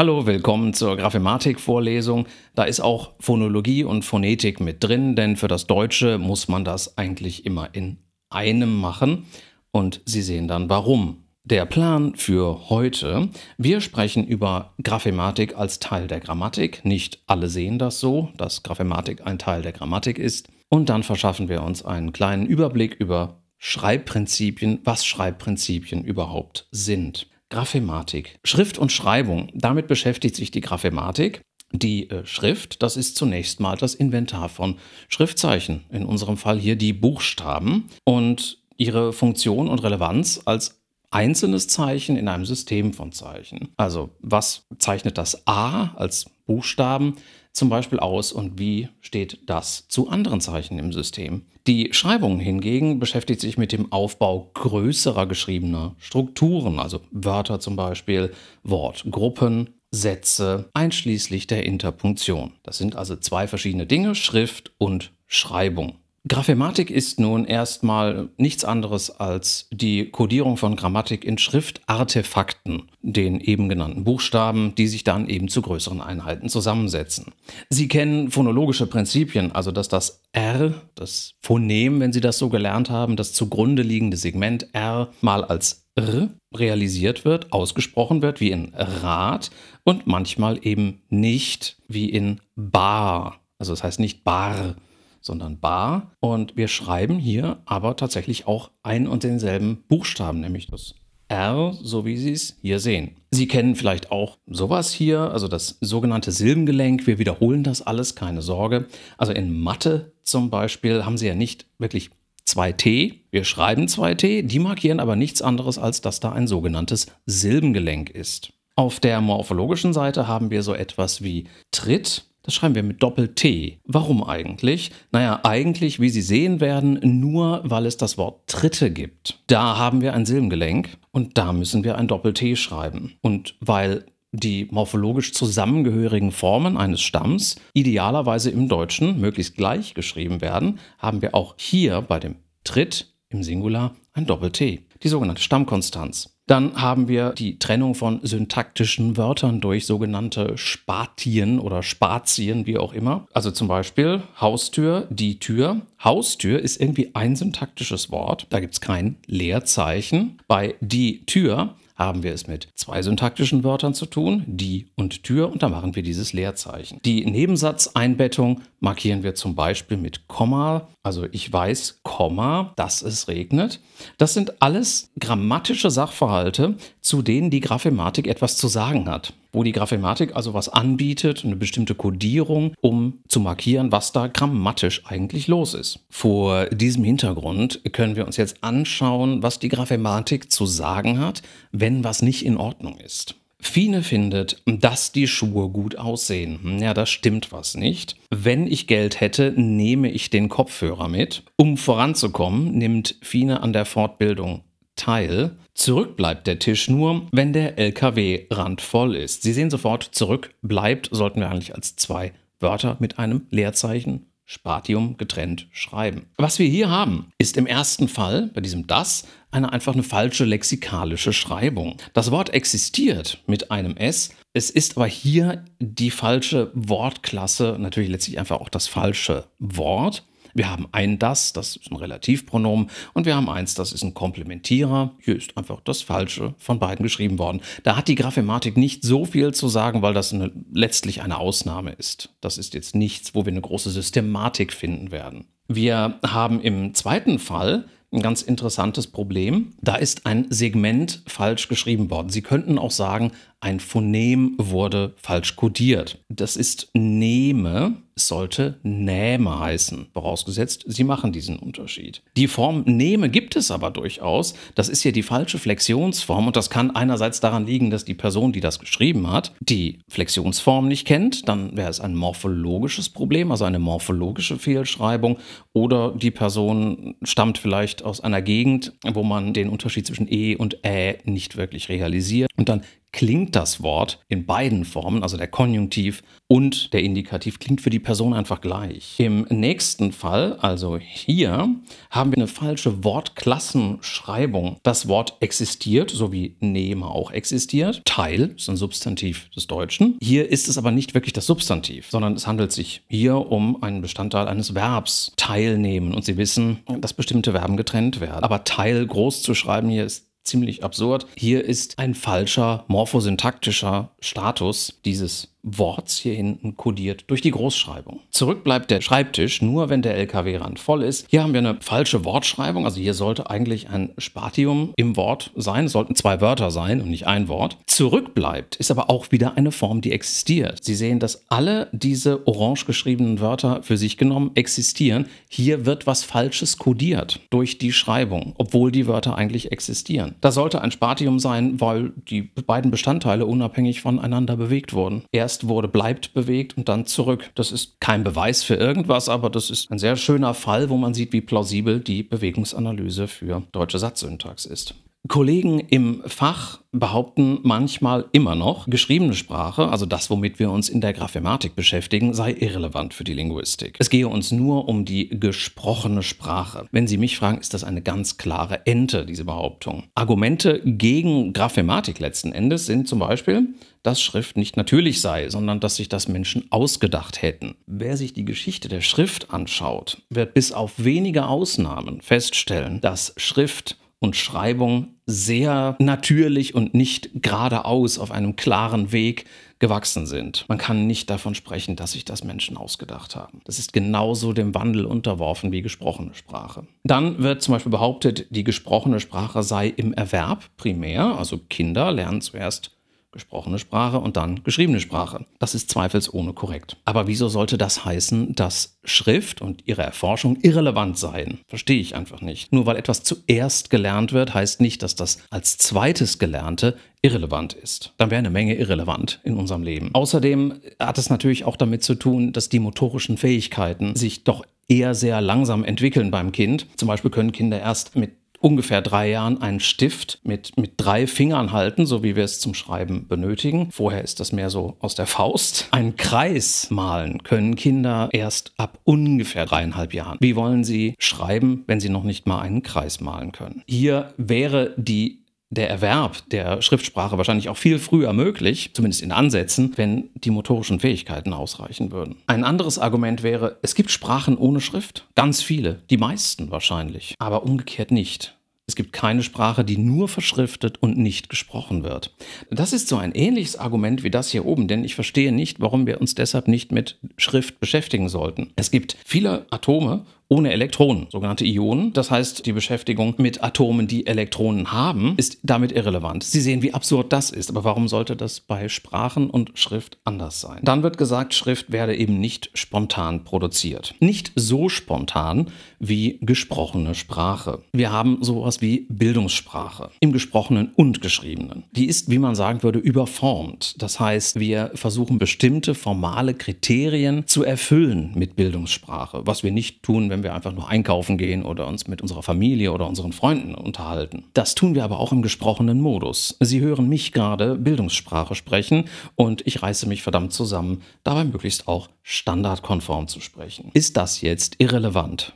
Hallo, willkommen zur Graphematik-Vorlesung. Da ist auch Phonologie und Phonetik mit drin, denn für das Deutsche muss man das eigentlich immer in einem machen. Und Sie sehen dann warum. Der Plan für heute. Wir sprechen über Graphematik als Teil der Grammatik. Nicht alle sehen das so, dass Graphematik ein Teil der Grammatik ist. Und dann verschaffen wir uns einen kleinen Überblick über Schreibprinzipien, was Schreibprinzipien überhaupt sind. Graphematik. Schrift und Schreibung. Damit beschäftigt sich die Graphematik. Die äh, Schrift, das ist zunächst mal das Inventar von Schriftzeichen. In unserem Fall hier die Buchstaben und ihre Funktion und Relevanz als einzelnes Zeichen in einem System von Zeichen. Also was zeichnet das A als Buchstaben zum Beispiel aus und wie steht das zu anderen Zeichen im System? Die Schreibung hingegen beschäftigt sich mit dem Aufbau größerer geschriebener Strukturen, also Wörter zum Beispiel, Wortgruppen, Sätze, einschließlich der Interpunktion. Das sind also zwei verschiedene Dinge, Schrift und Schreibung. Graphematik ist nun erstmal nichts anderes als die Kodierung von Grammatik in Schriftartefakten, den eben genannten Buchstaben, die sich dann eben zu größeren Einheiten zusammensetzen. Sie kennen phonologische Prinzipien, also dass das R, das Phonem, wenn Sie das so gelernt haben, das zugrunde liegende Segment R mal als R realisiert wird, ausgesprochen wird, wie in Rad und manchmal eben nicht wie in Bar. Also das heißt nicht Bar sondern bar. Und wir schreiben hier aber tatsächlich auch ein und denselben Buchstaben, nämlich das R, so wie Sie es hier sehen. Sie kennen vielleicht auch sowas hier, also das sogenannte Silbengelenk. Wir wiederholen das alles, keine Sorge. Also in Mathe zum Beispiel haben Sie ja nicht wirklich zwei T. Wir schreiben zwei T, die markieren aber nichts anderes, als dass da ein sogenanntes Silbengelenk ist. Auf der morphologischen Seite haben wir so etwas wie Tritt, das schreiben wir mit Doppel-T. Warum eigentlich? Naja, eigentlich, wie Sie sehen werden, nur weil es das Wort Tritte gibt. Da haben wir ein Silbengelenk und da müssen wir ein Doppel-T schreiben. Und weil die morphologisch zusammengehörigen Formen eines Stamms idealerweise im Deutschen möglichst gleich geschrieben werden, haben wir auch hier bei dem Tritt im Singular ein Doppel-T, die sogenannte Stammkonstanz. Dann haben wir die Trennung von syntaktischen Wörtern durch sogenannte Spatien oder Spazien, wie auch immer. Also zum Beispiel Haustür, die Tür. Haustür ist irgendwie ein syntaktisches Wort. Da gibt es kein Leerzeichen. Bei die Tür haben wir es mit zwei syntaktischen Wörtern zu tun, die und Tür, und da machen wir dieses Leerzeichen. Die Nebensatzeinbettung markieren wir zum Beispiel mit Komma. Also ich weiß, Komma, dass es regnet. Das sind alles grammatische Sachverhalte, zu denen die Graphematik etwas zu sagen hat wo die Graphematik also was anbietet, eine bestimmte Kodierung, um zu markieren, was da grammatisch eigentlich los ist. Vor diesem Hintergrund können wir uns jetzt anschauen, was die Graphematik zu sagen hat, wenn was nicht in Ordnung ist. Fine findet, dass die Schuhe gut aussehen. Ja, das stimmt was nicht. Wenn ich Geld hätte, nehme ich den Kopfhörer mit. Um voranzukommen, nimmt Fine an der Fortbildung teil. Zurück bleibt der Tisch nur, wenn der LKW randvoll ist. Sie sehen sofort, zurück bleibt sollten wir eigentlich als zwei Wörter mit einem Leerzeichen Spatium getrennt schreiben. Was wir hier haben, ist im ersten Fall, bei diesem das, eine einfach eine falsche lexikalische Schreibung. Das Wort existiert mit einem S, es ist aber hier die falsche Wortklasse, natürlich letztlich einfach auch das falsche Wort. Wir haben ein das, das ist ein Relativpronomen, und wir haben eins, das ist ein Komplementierer. Hier ist einfach das Falsche von beiden geschrieben worden. Da hat die Graphematik nicht so viel zu sagen, weil das eine, letztlich eine Ausnahme ist. Das ist jetzt nichts, wo wir eine große Systematik finden werden. Wir haben im zweiten Fall ein ganz interessantes Problem. Da ist ein Segment falsch geschrieben worden. Sie könnten auch sagen, ein Phonem wurde falsch kodiert. Das ist nehme, sollte Nähme heißen, vorausgesetzt, Sie machen diesen Unterschied. Die Form nehme gibt es aber durchaus. Das ist hier die falsche Flexionsform und das kann einerseits daran liegen, dass die Person, die das geschrieben hat, die Flexionsform nicht kennt. Dann wäre es ein morphologisches Problem, also eine morphologische Fehlschreibung. Oder die Person stammt vielleicht aus einer Gegend, wo man den Unterschied zwischen E und Ä nicht wirklich realisiert. Und dann klingt das Wort in beiden Formen, also der Konjunktiv und der Indikativ, klingt für die Person einfach gleich. Im nächsten Fall, also hier, haben wir eine falsche Wortklassenschreibung. Das Wort existiert, so wie nehme auch existiert. Teil ist ein Substantiv des Deutschen. Hier ist es aber nicht wirklich das Substantiv, sondern es handelt sich hier um einen Bestandteil eines Verbs. Teilnehmen. Und Sie wissen, dass bestimmte Verben getrennt werden. Aber Teil groß zu schreiben hier ist ziemlich absurd. Hier ist ein falscher morphosyntaktischer Status dieses Worts hier hinten kodiert durch die Großschreibung. Zurück bleibt der Schreibtisch nur, wenn der LKW-Rand voll ist. Hier haben wir eine falsche Wortschreibung. Also hier sollte eigentlich ein Spatium im Wort sein. Es sollten zwei Wörter sein und nicht ein Wort. Zurück bleibt ist aber auch wieder eine Form, die existiert. Sie sehen, dass alle diese orange geschriebenen Wörter für sich genommen existieren. Hier wird was Falsches kodiert durch die Schreibung, obwohl die Wörter eigentlich existieren. Da sollte ein Spatium sein, weil die beiden Bestandteile unabhängig voneinander bewegt wurden. Erst erst wurde, bleibt bewegt und dann zurück. Das ist kein Beweis für irgendwas, aber das ist ein sehr schöner Fall, wo man sieht, wie plausibel die Bewegungsanalyse für deutsche Satzsyntax ist. Kollegen im Fach behaupten manchmal immer noch, geschriebene Sprache, also das, womit wir uns in der Graphematik beschäftigen, sei irrelevant für die Linguistik. Es gehe uns nur um die gesprochene Sprache. Wenn Sie mich fragen, ist das eine ganz klare Ente, diese Behauptung. Argumente gegen Graphematik letzten Endes sind zum Beispiel, dass Schrift nicht natürlich sei, sondern dass sich das Menschen ausgedacht hätten. Wer sich die Geschichte der Schrift anschaut, wird bis auf wenige Ausnahmen feststellen, dass Schrift und Schreibung sehr natürlich und nicht geradeaus auf einem klaren Weg gewachsen sind. Man kann nicht davon sprechen, dass sich das Menschen ausgedacht haben. Das ist genauso dem Wandel unterworfen wie gesprochene Sprache. Dann wird zum Beispiel behauptet, die gesprochene Sprache sei im Erwerb primär, also Kinder lernen zuerst gesprochene Sprache und dann geschriebene Sprache. Das ist zweifelsohne korrekt. Aber wieso sollte das heißen, dass Schrift und ihre Erforschung irrelevant seien? Verstehe ich einfach nicht. Nur weil etwas zuerst gelernt wird, heißt nicht, dass das als zweites Gelernte irrelevant ist. Dann wäre eine Menge irrelevant in unserem Leben. Außerdem hat es natürlich auch damit zu tun, dass die motorischen Fähigkeiten sich doch eher sehr langsam entwickeln beim Kind. Zum Beispiel können Kinder erst mit ungefähr drei Jahren einen Stift mit, mit drei Fingern halten, so wie wir es zum Schreiben benötigen. Vorher ist das mehr so aus der Faust. Einen Kreis malen können Kinder erst ab ungefähr dreieinhalb Jahren. Wie wollen sie schreiben, wenn sie noch nicht mal einen Kreis malen können? Hier wäre die der Erwerb der Schriftsprache wahrscheinlich auch viel früher möglich, zumindest in Ansätzen, wenn die motorischen Fähigkeiten ausreichen würden. Ein anderes Argument wäre, es gibt Sprachen ohne Schrift. Ganz viele, die meisten wahrscheinlich, aber umgekehrt nicht. Es gibt keine Sprache, die nur verschriftet und nicht gesprochen wird. Das ist so ein ähnliches Argument wie das hier oben, denn ich verstehe nicht, warum wir uns deshalb nicht mit Schrift beschäftigen sollten. Es gibt viele Atome ohne Elektronen, sogenannte Ionen. Das heißt, die Beschäftigung mit Atomen, die Elektronen haben, ist damit irrelevant. Sie sehen, wie absurd das ist. Aber warum sollte das bei Sprachen und Schrift anders sein? Dann wird gesagt, Schrift werde eben nicht spontan produziert. Nicht so spontan wie gesprochene Sprache. Wir haben sowas wie Bildungssprache im gesprochenen und geschriebenen. Die ist, wie man sagen würde, überformt. Das heißt, wir versuchen bestimmte formale Kriterien zu erfüllen mit Bildungssprache, was wir nicht tun, wenn wenn wir einfach nur einkaufen gehen oder uns mit unserer Familie oder unseren Freunden unterhalten. Das tun wir aber auch im gesprochenen Modus. Sie hören mich gerade Bildungssprache sprechen und ich reiße mich verdammt zusammen, dabei möglichst auch standardkonform zu sprechen. Ist das jetzt irrelevant?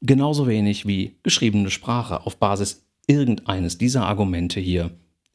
Genauso wenig wie geschriebene Sprache auf Basis irgendeines dieser Argumente hier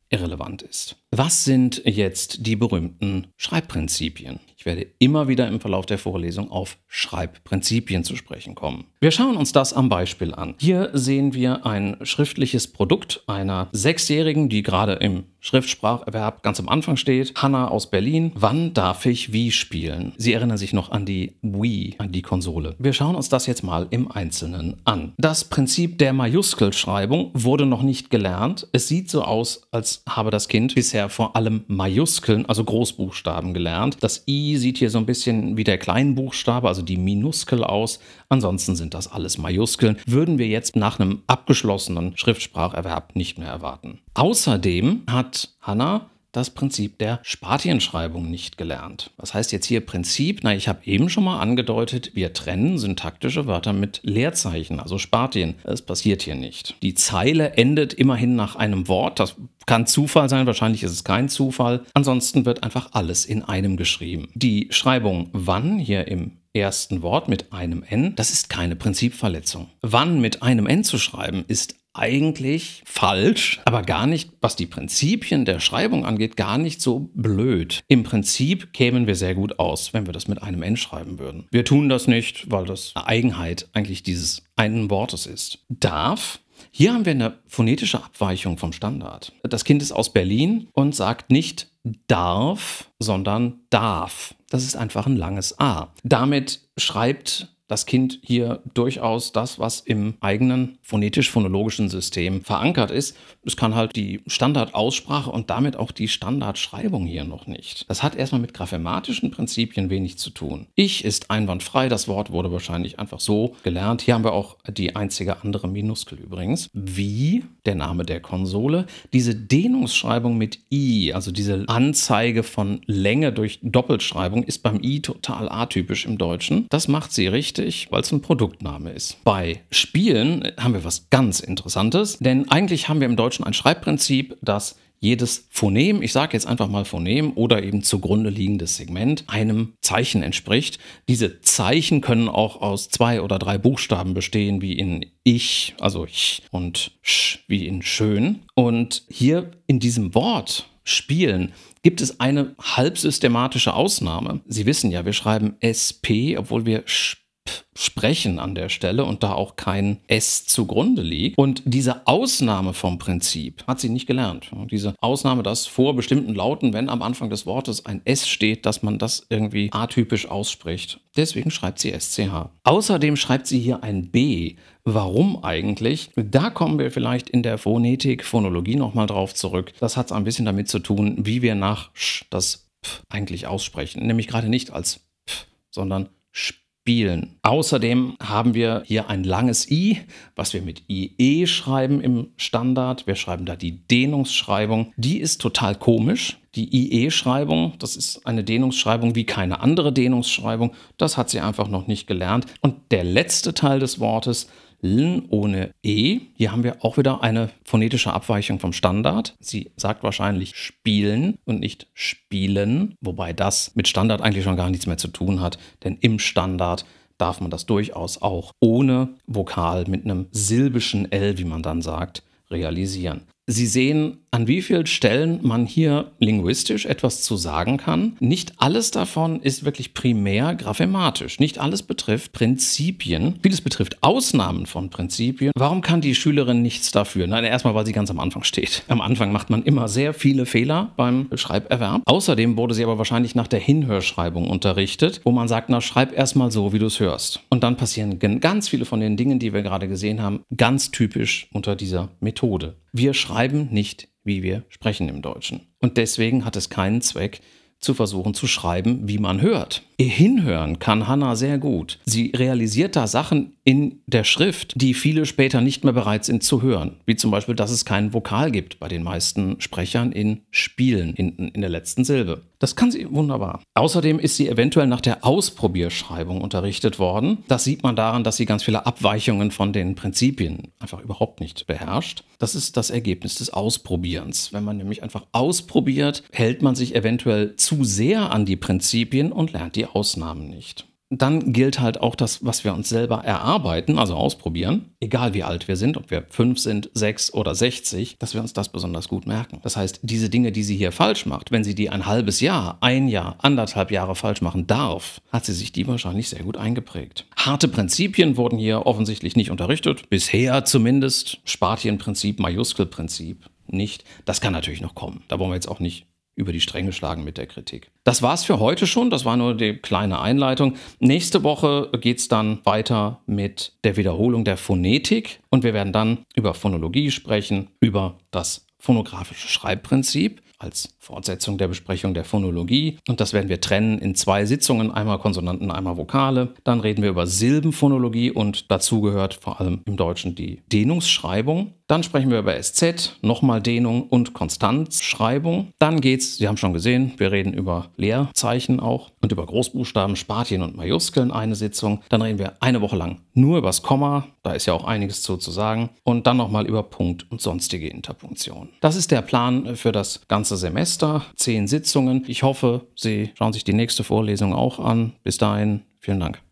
irrelevant ist. Was sind jetzt die berühmten Schreibprinzipien? Ich werde immer wieder im Verlauf der Vorlesung auf Schreibprinzipien zu sprechen kommen. Wir schauen uns das am Beispiel an. Hier sehen wir ein schriftliches Produkt einer Sechsjährigen, die gerade im Schriftspracherwerb ganz am Anfang steht. Hanna aus Berlin. Wann darf ich wie spielen? Sie erinnern sich noch an die Wii, an die Konsole. Wir schauen uns das jetzt mal im Einzelnen an. Das Prinzip der Majuskelschreibung wurde noch nicht gelernt. Es sieht so aus, als habe das Kind bisher vor allem Majuskeln, also Großbuchstaben gelernt. Das I sieht hier so ein bisschen wie der Kleinbuchstabe, also die Minuskel aus. Ansonsten sind das alles Majuskeln. Würden wir jetzt nach einem abgeschlossenen Schriftspracherwerb nicht mehr erwarten. Außerdem hat Hannah das Prinzip der Spatienschreibung nicht gelernt. Was heißt jetzt hier Prinzip? Na, ich habe eben schon mal angedeutet, wir trennen syntaktische Wörter mit Leerzeichen, also Spatien. Das passiert hier nicht. Die Zeile endet immerhin nach einem Wort. Das kann Zufall sein, wahrscheinlich ist es kein Zufall. Ansonsten wird einfach alles in einem geschrieben. Die Schreibung wann hier im ersten Wort mit einem N, das ist keine Prinzipverletzung. Wann mit einem N zu schreiben, ist eigentlich falsch, aber gar nicht, was die Prinzipien der Schreibung angeht, gar nicht so blöd. Im Prinzip kämen wir sehr gut aus, wenn wir das mit einem N schreiben würden. Wir tun das nicht, weil das eine Eigenheit eigentlich dieses einen Wortes ist. Darf hier haben wir eine phonetische Abweichung vom Standard. Das Kind ist aus Berlin und sagt nicht darf, sondern darf. Das ist einfach ein langes A. Damit schreibt das Kind hier durchaus das, was im eigenen phonetisch-phonologischen System verankert ist. Es kann halt die Standardaussprache und damit auch die Standardschreibung hier noch nicht. Das hat erstmal mit grammatischen Prinzipien wenig zu tun. Ich ist einwandfrei, das Wort wurde wahrscheinlich einfach so gelernt. Hier haben wir auch die einzige andere Minuskel übrigens. Wie, der Name der Konsole, diese Dehnungsschreibung mit I, also diese Anzeige von Länge durch Doppelschreibung, ist beim I total atypisch im Deutschen. Das macht sie richtig wichtig, weil es ein Produktname ist. Bei Spielen haben wir was ganz Interessantes, denn eigentlich haben wir im Deutschen ein Schreibprinzip, das jedes Phonem, ich sage jetzt einfach mal Phonem oder eben zugrunde liegendes Segment, einem Zeichen entspricht. Diese Zeichen können auch aus zwei oder drei Buchstaben bestehen, wie in ich, also ich und sch, wie in schön. Und hier in diesem Wort spielen gibt es eine halbsystematische Ausnahme. Sie wissen ja, wir schreiben SP, obwohl wir sp sprechen an der Stelle und da auch kein S zugrunde liegt. Und diese Ausnahme vom Prinzip hat sie nicht gelernt. Diese Ausnahme, dass vor bestimmten Lauten, wenn am Anfang des Wortes ein S steht, dass man das irgendwie atypisch ausspricht. Deswegen schreibt sie SCH. Außerdem schreibt sie hier ein B. Warum eigentlich? Da kommen wir vielleicht in der Phonetik, Phonologie nochmal drauf zurück. Das hat ein bisschen damit zu tun, wie wir nach Sch das P eigentlich aussprechen. Nämlich gerade nicht als P, sondern Sp spielen. Außerdem haben wir hier ein langes i, was wir mit IE schreiben im Standard. Wir schreiben da die Dehnungsschreibung. Die ist total komisch. Die IE-Schreibung, das ist eine Dehnungsschreibung wie keine andere Dehnungsschreibung. Das hat sie einfach noch nicht gelernt. Und der letzte Teil des Wortes L ohne E. Hier haben wir auch wieder eine phonetische Abweichung vom Standard. Sie sagt wahrscheinlich spielen und nicht spielen, wobei das mit Standard eigentlich schon gar nichts mehr zu tun hat, denn im Standard darf man das durchaus auch ohne Vokal mit einem silbischen L, wie man dann sagt, realisieren. Sie sehen, an wie vielen Stellen man hier linguistisch etwas zu sagen kann. Nicht alles davon ist wirklich primär graphematisch. Nicht alles betrifft Prinzipien. Vieles betrifft Ausnahmen von Prinzipien. Warum kann die Schülerin nichts dafür? Nein, erstmal, weil sie ganz am Anfang steht. Am Anfang macht man immer sehr viele Fehler beim Schreiberwerb. Außerdem wurde sie aber wahrscheinlich nach der Hinhörschreibung unterrichtet, wo man sagt, na, schreib erstmal so, wie du es hörst. Und dann passieren ganz viele von den Dingen, die wir gerade gesehen haben, ganz typisch unter dieser Methode. Wir schreiben nicht, wie wir sprechen im Deutschen. Und deswegen hat es keinen Zweck, zu versuchen zu schreiben, wie man hört. Ihr Hinhören kann Hannah sehr gut. Sie realisiert da Sachen in der Schrift, die viele später nicht mehr bereit sind zu hören. Wie zum Beispiel, dass es keinen Vokal gibt bei den meisten Sprechern in Spielen hinten in der letzten Silbe. Das kann sie wunderbar. Außerdem ist sie eventuell nach der Ausprobierschreibung unterrichtet worden. Das sieht man daran, dass sie ganz viele Abweichungen von den Prinzipien einfach überhaupt nicht beherrscht. Das ist das Ergebnis des Ausprobierens. Wenn man nämlich einfach ausprobiert, hält man sich eventuell zu sehr an die Prinzipien und lernt die Ausnahmen nicht dann gilt halt auch das, was wir uns selber erarbeiten, also ausprobieren, egal wie alt wir sind, ob wir fünf sind, sechs oder sechzig, dass wir uns das besonders gut merken. Das heißt, diese Dinge, die sie hier falsch macht, wenn sie die ein halbes Jahr, ein Jahr, anderthalb Jahre falsch machen darf, hat sie sich die wahrscheinlich sehr gut eingeprägt. Harte Prinzipien wurden hier offensichtlich nicht unterrichtet, bisher zumindest. Spartienprinzip, Majuskelprinzip nicht. Das kann natürlich noch kommen. Da wollen wir jetzt auch nicht über die Stränge schlagen mit der Kritik. Das war's für heute schon. Das war nur die kleine Einleitung. Nächste Woche geht's dann weiter mit der Wiederholung der Phonetik und wir werden dann über Phonologie sprechen, über das phonographische Schreibprinzip. als Fortsetzung der Besprechung der Phonologie. Und das werden wir trennen in zwei Sitzungen, einmal Konsonanten, einmal Vokale. Dann reden wir über Silbenphonologie und dazu gehört vor allem im Deutschen die Dehnungsschreibung. Dann sprechen wir über SZ, nochmal Dehnung und Konstanzschreibung. Dann geht's, Sie haben schon gesehen, wir reden über Leerzeichen auch und über Großbuchstaben, Spatien und Majuskeln eine Sitzung. Dann reden wir eine Woche lang nur über das Komma, da ist ja auch einiges zu, zu sagen. Und dann nochmal über Punkt und sonstige Interpunktion. Das ist der Plan für das ganze Semester. Zehn Sitzungen. Ich hoffe, Sie schauen sich die nächste Vorlesung auch an. Bis dahin, vielen Dank.